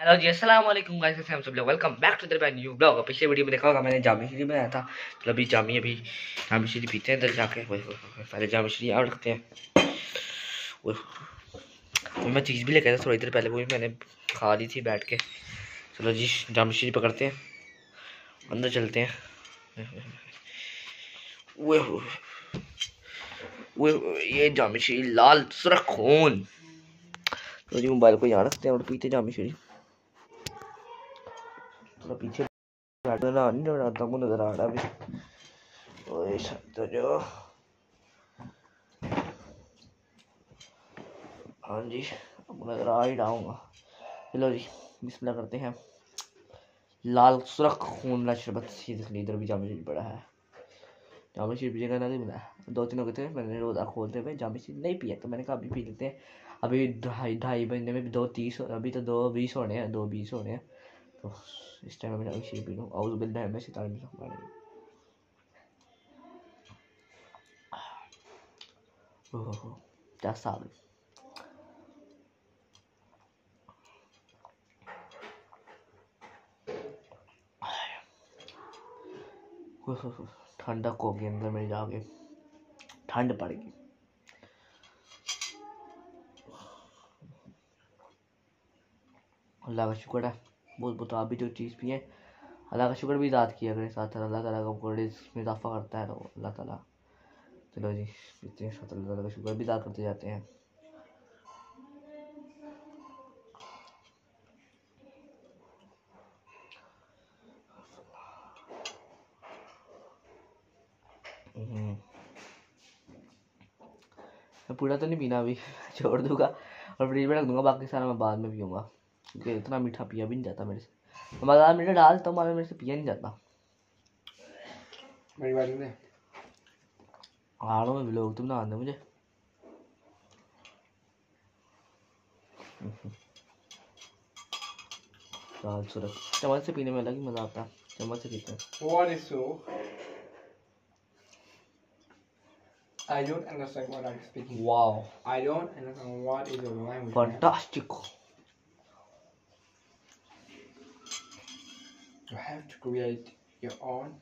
Hello जी अस्सलाम वालेकुम guys कैसे हम सब लोग? Welcome back to the new blog पिछले वीडियो में देखा होगा, मैंने जामी श्री बनाया था। तो अभी जामी अभी जामी श्री पीते हैं इधर जाके। पहले जामी श्री और रखते हैं। तो मैं चीज़ भी लेकर था थोड़ी देर पहले, वो भी मैंने खा ली थी बैठ के। चलो जी जामी श्री पकड़ते हैं। अंदर चलते हैं। वो वो ये जामी श्री लाल सुरख खून तो जी, मोबाइल को यहाँ रखते हैं और पीते जामी श्री थोड़ा पीछे को नज़र आ रहा तो जो हाँ जी नज़र आ ही चलो जी, बिस्मिल्लाह करते हैं। लाल सुरख खून शरबत इधर भी जामे शरीफ पड़ा है। शरीफ नहीं मिला दो तीन गए थे मैंने रोज़ा खोलते हुए जामे शरीफ नहीं पिया तो मैंने कहा अभी पी लेते हैं। अभी ढाई ढाई महीने में दो तीस, अभी तो दो बीस होने हैं, दो बीस होने हैं। तो इस टाइम मैं अभी पी लूँ और बिल्ला है मैं सितारे में ओहो क्या साल ठंडक होगी अंदर में जाके। ठंड पड़ेगी। अल्लाह का शुक्र है। बहुत भी जो चीज़ भी है। अल्लाह का शुक्र भी याद किया करें साथ अल्लाह ताला का में इजाफा करता है तो अल्लाह ताला। चलो जी इतने अल्लाह ताला का शुक्र भी याद करते जाते हैं। हम्म। पूरा तो नहीं पीना अभी, छोड़ दूँगा, और फ्रिज में रख दूँगा, बाकी सारा मैं बाद में पीऊँगा। क्योंकि इतना मीठा पिया भी नहीं जाता मेरे से मज़ा मीठा डाल तो हमारे मेरे से पिया नहीं जाता मेरी आ रहा मैं लोग तुम ना आने मुझे दाल चम्मच से पीने में अलग ही मज़ा आता है चम्मच से पीते हैं What is so? I don't understand what I'm speaking. Wow. I don't understand what is your language. Fantastic. You have to create your own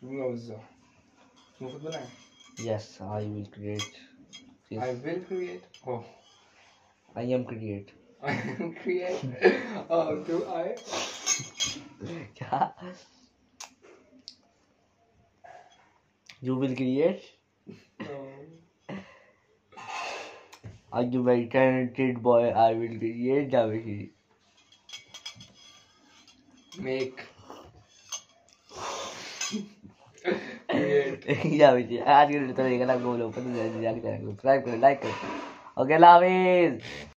rules. Yes, I will create. I will create. Oh. I am create. I am create. oh, do I? You will create? No. Are you very talented boy? I will create Javashiri. Make. आज के video तो देखना गोल ऊपर channel को subscribe करो like करो okay लाविज